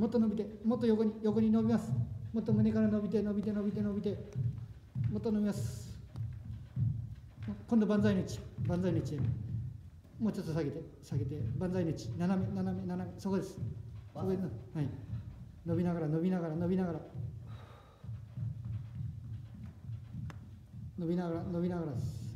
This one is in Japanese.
もっと伸びてもっと横に横に伸びます。もっと胸から伸びて伸びて伸びて伸びてもっと伸びます。今度万歳の位置万歳の位置もうちょっと下げて下げて。万歳の位置斜め斜め斜め。そこです。そこではい。伸びながら伸びながら伸びながら。伸びながら伸びながらです。